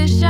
wish I